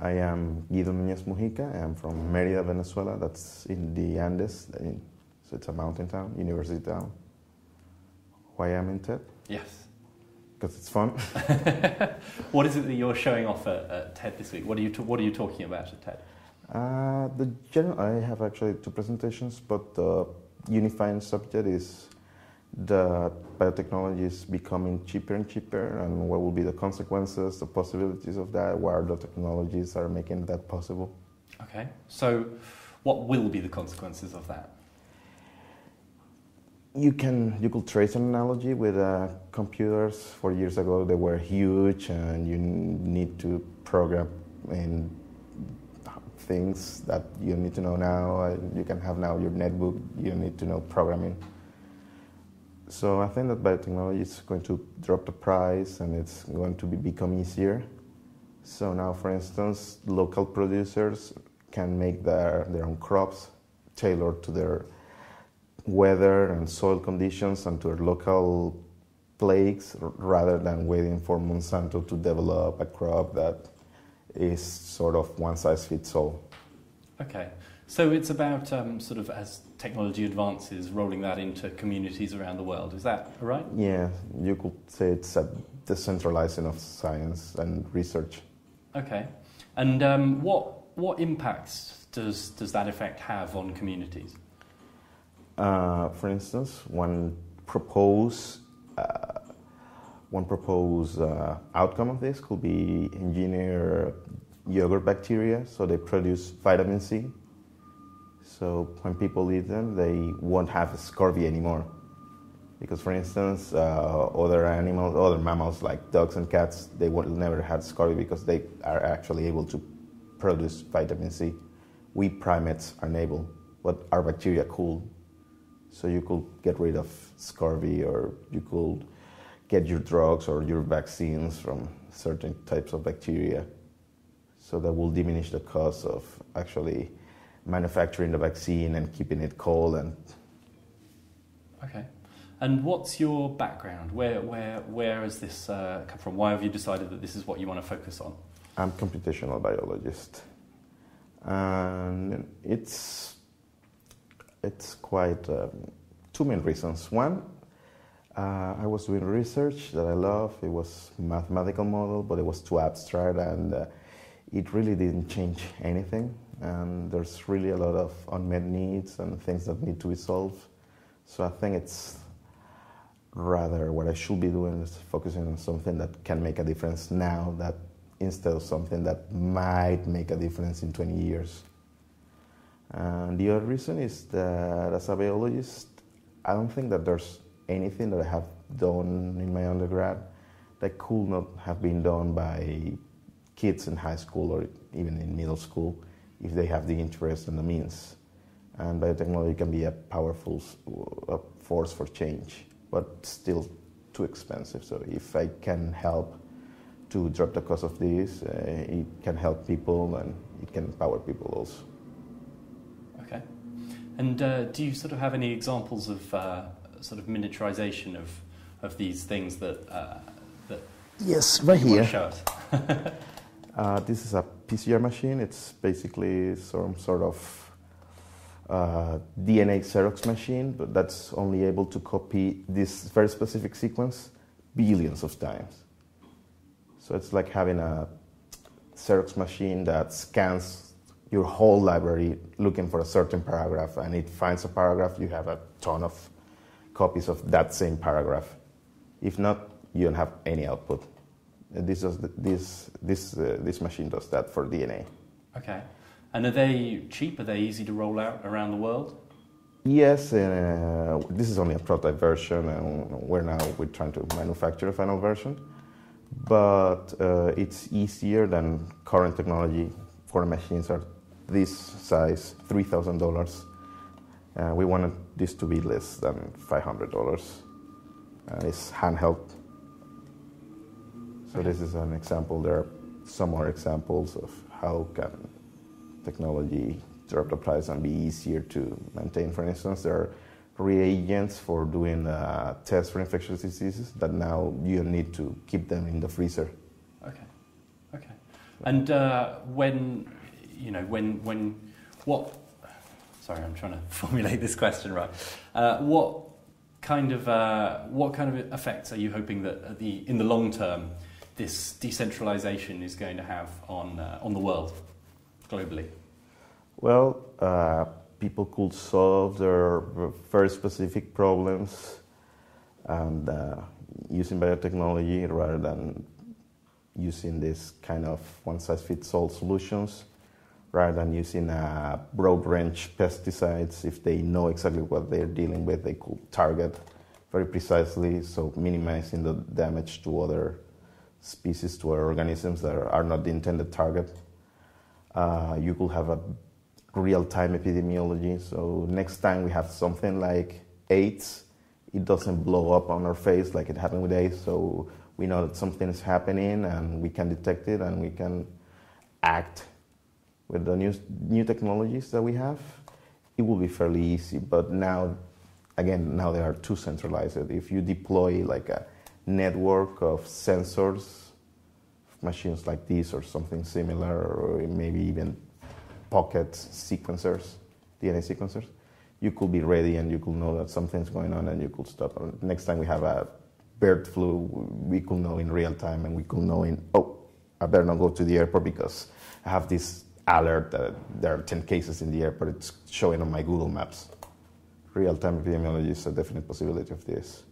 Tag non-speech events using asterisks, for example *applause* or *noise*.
I am Guido Núñez Mujica. I am from Merida, Venezuela. That's in the Andes. So it's a mountain town, university town. Why I'm in TED? Yes. Because it's fun. *laughs* what is it that you're showing off at, at TED this week? What are you, what are you talking about at TED? Uh, the general, I have actually two presentations, but the unifying subject is that biotechnology is becoming cheaper and cheaper, and what will be the consequences, the possibilities of that, where the technologies are making that possible. Okay, so what will be the consequences of that? You can you could trace an analogy with uh, computers. Four years ago, they were huge, and you need to program in things that you need to know now. You can have now your netbook. You need to know programming so I think that biotechnology is going to drop the price and it's going to be, become easier. So now, for instance, local producers can make their, their own crops tailored to their weather and soil conditions and to their local plagues rather than waiting for Monsanto to develop a crop that is sort of one size fits all. Okay. So it's about um, sort of as technology advances, rolling that into communities around the world. Is that right? Yeah, you could say it's a decentralizing of science and research. Okay. And um, what what impacts does does that effect have on communities? Uh, for instance, one propose uh, one proposed uh, outcome of this could be engineer yogurt bacteria, so they produce vitamin C so when people eat them, they won't have scurvy anymore. Because, for instance, uh, other animals, other mammals like dogs and cats, they will never have scurvy because they are actually able to produce vitamin C. We primates are unable, but our bacteria could. So you could get rid of scurvy, or you could get your drugs or your vaccines from certain types of bacteria. So that will diminish the cost of actually manufacturing the vaccine and keeping it cold and okay. And what's your background? Where where where has this uh, come from? Why have you decided that this is what you want to focus on? I'm computational biologist. And it's it's quite um, two main reasons. One uh, I was doing research that I love. It was mathematical model, but it was too abstract, and uh, it really didn't change anything and there's really a lot of unmet needs and things that need to be solved. So I think it's rather what I should be doing is focusing on something that can make a difference now that instead of something that might make a difference in 20 years. And the other reason is that as a biologist, I don't think that there's anything that I have done in my undergrad that could not have been done by kids in high school or even in middle school if they have the interest and the means. And biotechnology can be a powerful force for change, but still too expensive. So if I can help to drop the cost of this, uh, it can help people and it can empower people also. Okay. And uh, do you sort of have any examples of uh, sort of miniaturization of, of these things that, uh, that yes, right here. show us? *laughs* Uh, this is a PCR machine. It's basically some sort of uh, DNA Xerox machine, but that's only able to copy this very specific sequence billions of times. So it's like having a Xerox machine that scans your whole library looking for a certain paragraph, and it finds a paragraph, you have a ton of copies of that same paragraph. If not, you don't have any output. This does this this uh, this machine does that for DNA. Okay, and are they cheap? Are they easy to roll out around the world? Yes, uh, this is only a prototype version, and we're now we're trying to manufacture a final version. But uh, it's easier than current technology for machines are this size, three thousand dollars. Uh, we wanted this to be less than five hundred dollars, and it's handheld so this is an example. There are some more examples of how can technology drop the price and be easier to maintain. For instance, there are reagents for doing uh, tests for infectious diseases that now you need to keep them in the freezer. Okay, okay. And uh, when, you know, when, when, what, sorry, I'm trying to *laughs* formulate this question right. Uh, what kind of, uh, what kind of effects are you hoping that the, in the long term this decentralization is going to have on, uh, on the world globally? Well, uh, people could solve their very specific problems and uh, using biotechnology rather than using this kind of one size fits all solutions rather than using a broad range pesticides if they know exactly what they're dealing with they could target very precisely so minimizing the damage to other species to organisms that are not the intended target uh, you could have a real-time epidemiology so next time we have something like aids it doesn't blow up on our face like it happened with aids so we know that something is happening and we can detect it and we can act with the new, new technologies that we have, it will be fairly easy. But now, again, now they are too centralized. If you deploy like a network of sensors, machines like this or something similar, or maybe even pocket sequencers, DNA sequencers, you could be ready and you could know that something's going on and you could stop. Next time we have a bird flu, we could know in real time and we could know in, oh, I better not go to the airport because I have this alert that there are 10 cases in the airport. It's showing on my Google Maps. Real time epidemiology is a definite possibility of this.